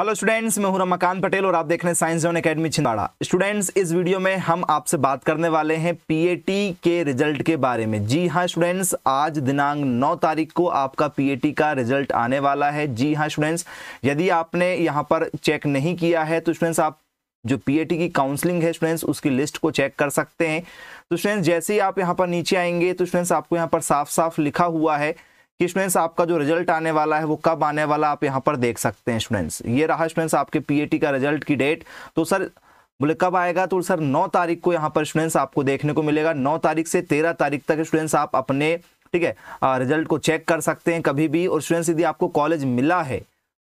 Hello students मैं हूँ रमाकांत पटेल और आप देख रहे हैं science zone academy Chhindwara. Students इस वीडियो में हम आपसे बात करने वाले हैं पीएटी के रिज़ल्ट के बारे में। जी हाँ स्टूडेंट्स आज दिनांक 9 तारीख को आपका पीएटी का रिज़ल्ट आने वाला है। जी हाँ स्टूडेंट्स यदि आपने यहाँ पर चेक नहीं किया है तो स्टूडेंट्स आप जो पीएटी की काउंसलिंग है स्टूडेंट्स उसकी लिस्ट को चेक कर सकते हैं। तो स्टूडेंट्स जैसे ही आप यहाँ पर नीचे आएँगे तो स्टूडेंट्स आपको यहाँ पर साफ़ साफ़ लिखा हुआ है। कि स्टूडेंट्स आपका जो रिज़ल्ट आने वाला है, वो कब आने वाला आप यहाँ पर देख सकते हैं स्टूडेंट्स ये रहा स्टूडेंट्स आपके पीएटी का रिज़ल्ट की डेट तो सर बोले, कब आएगा? तो सर 9 तारीख को यहाँ पर स्टूडेंट्स आपको देखने को मिलेगा। 9 तारीख से 13 तारीख तक स्टूडेंट्स आप अपने, ठीक है रिज़ल्ट को चेक कर सकते हैं कभी भी। और स्टूडेंट्स यदि आपको कॉलेज मिला है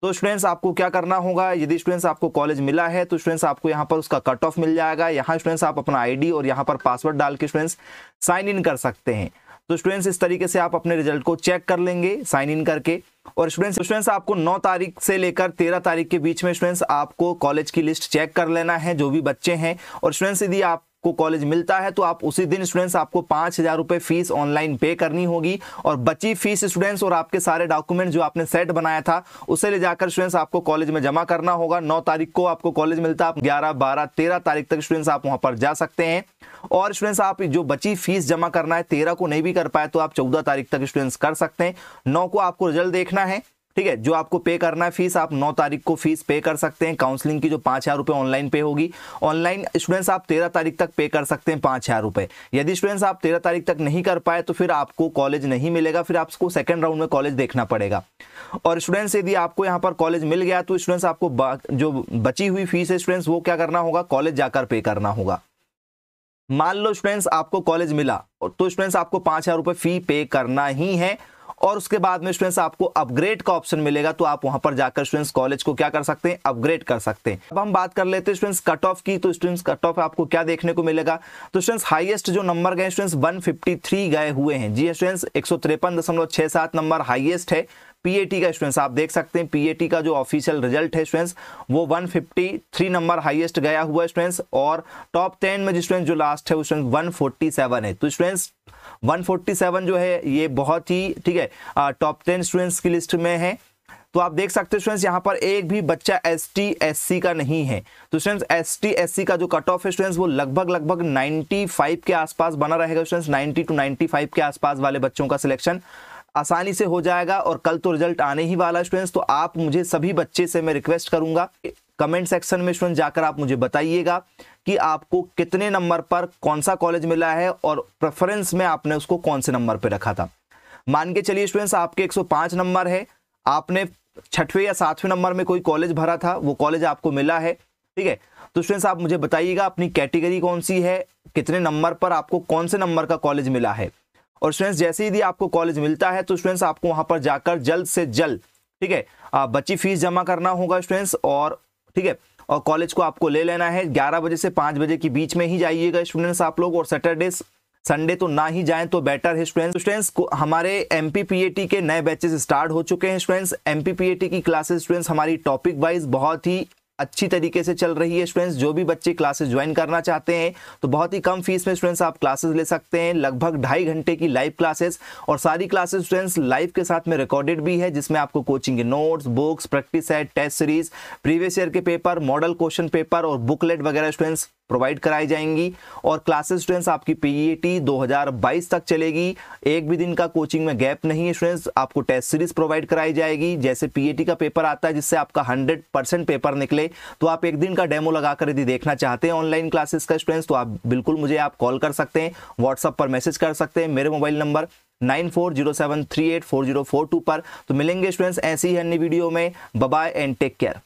तो स्टूडेंट्स आपको क्या करना होगा? यदि स्टूडेंट्स आपको कॉलेज मिला है तो स्टूडेंट्स आपको यहाँ पर उसका कट ऑफ़ मिल जाएगा। यहाँ स्टूडेंट्स आप अपना आईडी और यहाँ पर पासवर्ड डाल के स्टूडेंट्स साइन इन कर सकते हैं। तो स्टूडेंट्स इस तरीके से आप अपने रिज़ल्ट को चेक कर लेंगे साइन इन करके। और स्टूडेंट्स स्टूडेंट्स आपको 9 तारीख से लेकर 13 तारीख के बीच में स्टूडेंट्स आपको कॉलेज की लिस्ट चेक कर लेना है, जो भी बच्चे हैं। और स्टूडेंट्स यदि आप को कॉलेज मिलता है तो आप उसी दिन स्टूडेंट्स आपको पाँच हज़ार रुपए फ़ीस ऑनलाइन पे करनी होगी। और बची फ़ीस स्टूडेंट्स और आपके सारे डॉक्यूमेंट जो आपने सेट बनाया था, उसे ले जाकर स्टूडेंट्स आपको कॉलेज में जमा करना होगा। नौ तारीख को आपको कॉलेज मिलता है, आप ग्यारह, बारह, तेरह तारीख तक स्टूडेंट्स आप वहाँ पर जा सकते हैं। और स्टूडेंट्स आप जो बची फ़ीस जमा करना है, तेरह को नहीं भी कर पाए तो आप चौदह तारीख तक स्टूडेंट्स कर सकते हैं। नौ को आपको रिज़ल्ट देखना है। ठीक है, जो आपको पे करना है फ़ीस आप 9 तारीख को फ़ीस पे कर सकते हैं। काउंसलिंग की जो पाँच हज़ार रुपए ऑनलाइन पे होगी। ऑनलाइन स्टूडेंट्स आप 13 तारीख तक पे कर सकते हैं पाँच हज़ार रुपए। यदि स्टूडेंट्स आप 13 तारीख तक नहीं कर पाए तो फिर आपको कॉलेज नहीं मिलेगा। फिर आपको सेकंड राउंड में कॉलेज देखना पड़ेगा। और स्टूडेंट्स यदि आपको यहाँ पर कॉलेज मिल गया तो स्टूडेंट्स आपको जो बची हुई फ़ीस है स्टूडेंट्स वो क्या करना होगा? कॉलेज जाकर पे करना होगा। मान लो स्टूडेंट्स आपको कॉलेज मिला तो स्टूडेंट्स आपको पाँच हज़ार रुपए फ़ी पे करना ही है। और उसके बाद में स्टूडेंट्स आपको अपग्रेड का ऑप्शन मिलेगा तो आप वहाँ पर जाकर स्टूडेंट्स कॉलेज को क्या कर सकते हैं? अपग्रेड कर सकते हैं। अब हम बात कर लेते हैं स्टूडेंट्स कट ऑफ़ की तो स्टूडेंट्स कट ऑफ़ आपको क्या देखने को मिलेगा? तो स्टूडेंट्स हाईएस्ट जो नंबर गए स्टूडेंट्स 153 गए हुए हैं। जी स्टूडेंट्स एक नंबर हाईएस्ट है। पीएटी का स्टूडेंट्स आप देख सकते हैं पीएटी का जो ऑफिशियल रिज़ल्ट है स्टूडेंट्स वो 153 नंबर हाईएस्ट गया हुआ है स्टूडेंट्स और टॉप टेन में जो स्टूडेंट जो लास्ट है वो स्टूडेंट 147 है। तो स्टूडेंट्स 147 जो है, ये बहुत ही, ठीक है टॉप 10 स्टूडेंट्स की लिस्ट में है। तो आप देख सकते हैं स्टूडेंट्स यहाँ पर एक भी बच्चा एस टी एस सी का नहीं है। तो students S T S C का जो कट ऑफ़ है स्टूडेंट्स वो लगभग लगभग 95 के आसपास बना रहेगा स्टूडेंट्स 90 टू 95 के आसपास वाले बच्चों का सिलेक्शन आसानी से हो जाएगा और कल तो रिज़ल्ट आने ही वाला स्टूडेंट्स तो आप मुझे सभी बच्चे से मैं रिक्वेस्ट करूँगा, कमेंट सेक्शन में स्टूडेंट जाकर आप मुझे बताइएगा कि आपको कितने नंबर पर कौन सा कॉलेज मिला है और प्रेफरेंस में आपने उसको कौन से नंबर पर रखा था। मान के चलिए स्टूडेंट्स, आपके 105 नंबर है, आपने छठवें या सातवें नंबर में कोई कॉलेज भरा था, वो कॉलेज आपको मिला है, ठीक है? तो स्टूडेंट्स, आप मुझे बताइएगा अपनी कैटेगरी कौन सी है, कितने नंबर पर आपको कौन से नंबर का कॉलेज मिला है। और स्टूडेंट्स जैसे यदि आपको कॉलेज मिलता है तो स्टूडेंट्स आपको वहाँ पर जाकर जल्द से जल्द, ठीक है बच्ची फ़ीस जमा करना होगा स्टूडेंट्स और, ठीक है, और कॉलेज को आपको ले लेना है। 11 बजे से 5 बजे के बीच में ही जाइएगा स्टूडेंट्स आप लोग और सैटरडे संडे तो ना ही जाएँ तो बेटर है स्टूडेंट्स स्टूडेंट्स को, हमारे एमपीपीएटी के नए बैचेस स्टार्ट हो चुके हैं स्टूडेंट्स एम की क्लासेस स्टूडेंट्स हमारी टॉपिक वाइज बहुत ही अच्छी तरीके से चल रही है स्टूडेंट्स जो भी बच्चे क्लासेस ज्वाइन करना चाहते हैं तो बहुत ही कम फ़ीस में स्टूडेंट्स आप क्लासेस ले सकते हैं। लगभग ढाई घंटे की लाइव क्लासेस और सारी क्लासेस स्टूडेंट्स लाइव के साथ में रिकॉर्डेड भी है, जिसमें आपको कोचिंग के notes books practice set test series previous year के पेपर मॉडल क्वेश्चन पेपर और बुकलेट वगैरह स्टूडेंट्स प्रोवाइड कराई जाएँगी और क्लासेस स्टूडेंट्स, आपकी पीईटी 2022 e तक चलेगी। एक भी दिन का कोचिंग में गैप नहीं है स्टूडेंट्स, आपको टेस्ट सीरीज़ प्रोवाइड कराई जाएगी। जैसे पीईटी e का पेपर आता है, जिससे आपका 100 परसेंट पेपर निकले तो आप एक दिन का डेमो लगाकर यदि देखना चाहते हैं ऑनलाइन क्लासेस का स्टूडेंट्स तो आप बिल्कुल मुझे आप कॉल कर सकते हैं व्हाट्सअप पर मैसेज कर सकते हैं। मेरे mobile number nine four zero seven three eight four zero four two पर। तो मिलेंगे स्टूडेंट्स ऐसी ही अन्य वीडियो में। Bye and take care